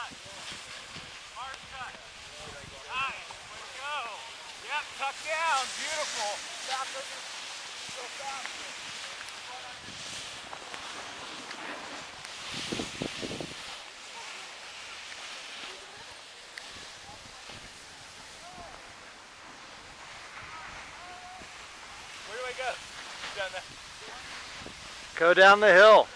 Cut. Hard cut. Nice. Way to go. Yep, tuck down. Beautiful. Back over. Go faster. Where do I go? Down there. Go down the hill.